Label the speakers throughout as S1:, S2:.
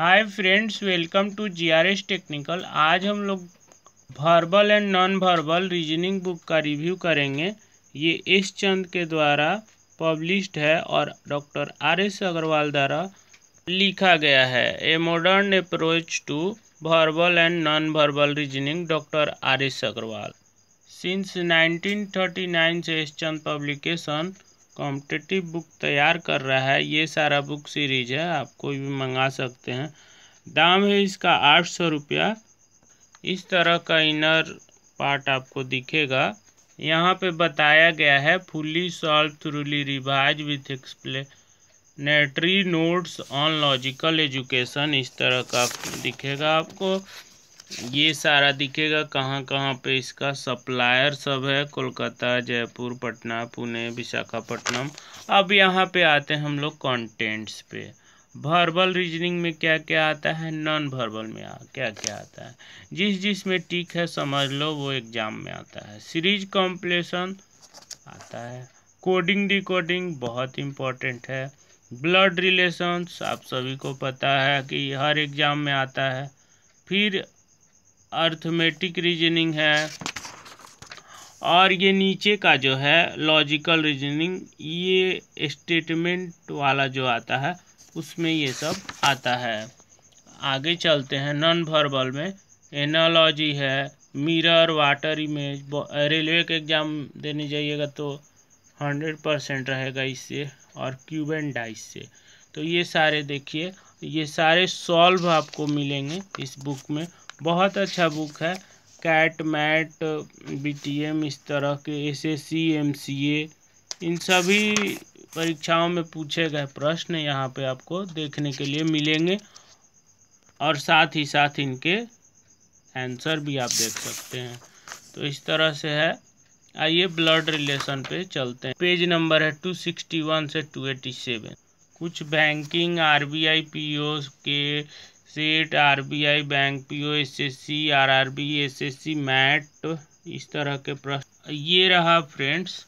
S1: Hi friends welcome to GRS technical आज हम लोग verbal and non verbal reasoning book का रिव्यू करेंगे। ये एस चंद के द्वारा पब्लिश्ड है और डॉक्टर आर एस अग्रवाल द्वारा लिखा गया है। A modern approach to verbal and non verbal reasoning doctor R S Agarwal since 1939 से S Chand publication competitive book तैयार कर रहा है। ये सारा बुक सीरीज़ है, आप कोई भी मंगा सकते हैं। दाम है इसका आठ सौ रुपया। इस तरह का इनर पार्ट आपको दिखेगा। यहाँ पे बताया गया है fully solve thoroughly revise with explanatory notes on logical education इस तरह का दिखेगा आपको। ये सारा दिखेगा कहाँ कहाँ पे इसका सप्लायर सब है कोलकाता जयपुर पटना पुणे विशाखापट्टनम। अब यहाँ पे आते हैं हम लोग कंटेंट्स पे। वर्बल रीजनिंग में क्या क्या आता है? नॉन वर्बल में आ, क्या क्या आता है? जिस जिस में टिक है समझ लो वो एग्ज़ाम में आता है। सीरीज़ कॉम्पलेशन आता है। कोडिंग डिकोडिंग बहुत इम्पोर्टेंट है। ब्लड रिलेशंस आप सभी को पता है कि हर एग्ज़ाम में आता है। फिर अर्थमेटिक रीजनिंग है, और ये नीचे का जो है लॉजिकल रीजनिंग ये स्टेटमेंट वाला जो आता है, उसमें ये सब आता है। आगे चलते हैं नॉन वर्बल में। एनालॉजी है मिरर वाटर इमेज रेलवे के एग्ज़ाम देने जाइएगा तो हंड्रेड परसेंट रहेगा इससे, और क्यूब एंड डाइस से। तो ये सारे देखिए, ये सारे सॉल्व आपको मिलेंगे इस बुक में। बहुत अच्छा बुक है। CAT MAT B T M इस तरह के S S C M C A इन सभी परीक्षाओं में पूछे गए प्रश्न यहाँ पे आपको देखने के लिए मिलेंगे। और साथ ही साथ इनके आंसर भी आप देख सकते हैं। तो इस तरह से है। आइए ब्लड रिलेशन पे चलते हैं। पेज नंबर है टू सिक्सटी वन से टू एटी सेवन कुछ banking R B I P O के set, RBI, bank PO SSC RRB, SSC, MAT, इस तरह के प्रश्न। ये रहा फ्रेंड्स,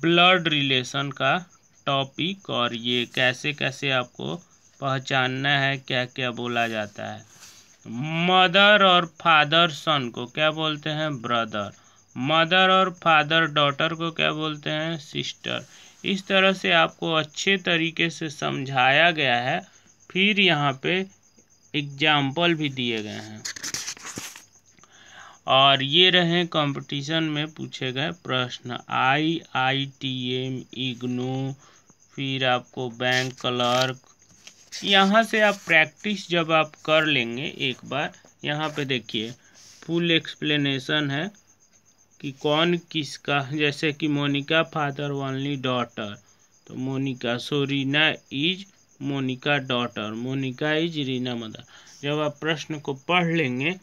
S1: ब्लड रिलेशन का टॉपिक और ये कैसे कैसे आपको पहचानना है क्या क्या बोला जाता है। मदर और फादर सन को क्या बोलते हैं? ब्रदर। मदर और फादर डॉटर को क्या बोलते हैं? सिस्टर। इस तरह से आपको अच्छे तरीके से समझाया गया है। फिर यहाँ पे एग्ज़ाम्पल भी दिए गए हैं। और ये रहे कंपटीशन में पूछे गए प्रश्न। I I T M IGNOU फिर आपको बैंक क्लर्क यहाँ से आप प्रैक्टिस जब आप कर लेंगे एक बार, यहाँ पे देखिए फुल एक्सप्लेनेशन है कि कौन किसका, जैसे कि मोनिका फादर ओनली डॉटर। तो Monika सोरीना is Monika daughter. Monika is Reena mother. जब आप प्रश्न को पढ़ लेंगे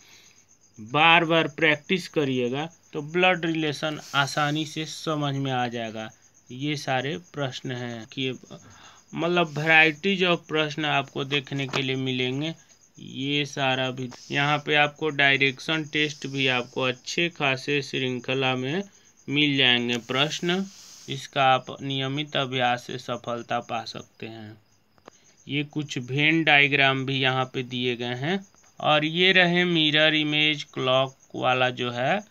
S1: बार बार प्रैक्टिस करिएगा तो ब्लड रिलेशन आसानी से समझ में आ जाएगा। ये सारे प्रश्न हैं कि मतलब वैरायटीज ऑफ़ प्रश्न आपको देखने के लिए मिलेंगे। ये सारा भी। यहाँ पे आपको डायरेक्शन टेस्ट भी आपको अच्छे खासे श्रृंखला में मिल जाएँगे प्रश्न। इसका आप नियमित अभ्यास से सफलता पा सकते हैं। ये कुछ भेन डायग्राम भी यहाँ पे दिए गए हैं। और ये रहे मिरर इमेज क्लॉक वाला जो है,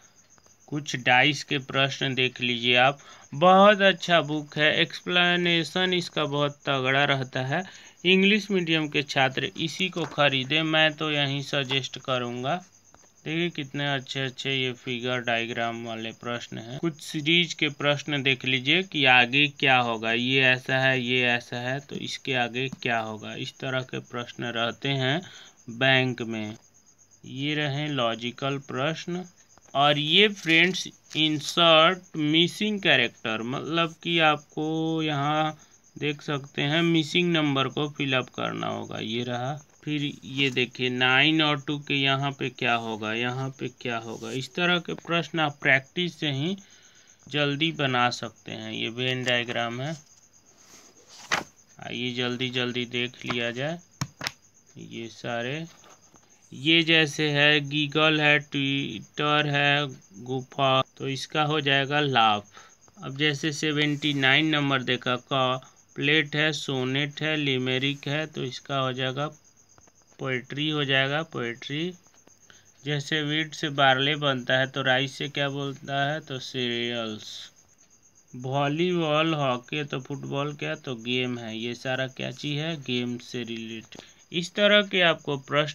S1: कुछ डाइस के प्रश्न देख लीजिए आप। बहुत अच्छा बुक है। एक्सप्लेनेशन इसका बहुत तगड़ा रहता है। इंग्लिश मीडियम के छात्र इसी को खरीदें, मैं तो यहीं सजेस्ट करूँगा। देखिए कितने अच्छे अच्छे ये फिगर डायग्राम वाले प्रश्न हैं। कुछ सीरीज़ के प्रश्न देख लीजिए कि आगे क्या होगा। ये ऐसा है, ये ऐसा है तो इसके आगे क्या होगा। इस तरह के प्रश्न रहते हैं बैंक में। ये रहे लॉजिकल प्रश्न। और ये फ्रेंड्स इंसर्ट मिसिंग कैरेक्टर मतलब कि आपको यहाँ देख सकते हैं मिसिंग नंबर को फिलअप करना होगा। ये रहा फिर ये देखिए नाइन और टू के यहाँ पे क्या होगा? यहाँ पे क्या होगा? इस तरह के प्रश्न आप प्रैक्टिस से ही जल्दी बना सकते हैं। ये वेन डायग्राम है। आइए जल्दी जल्दी देख लिया जाए। ये सारे। ये जैसे है गीगल है ट्विटर है, गुफा। तो इसका हो जाएगा लाभ। अब जैसे सेवेंटी नाइन नंबर देखा, का प्लेट है, सोनेट है लिमेरिक है तो इसका हो जाएगा पोइट्री हो जाएगा पोइट्री जैसे वीट से बारले बनता है तो राइस से क्या बोलता है? तो सीरियल्स वॉलीबॉल हॉकी तो फुटबॉल क्या? तो गेम है। ये सारा क्या चीज़ है? गेम से रिलेटेड इस तरह के आपको प्रश्न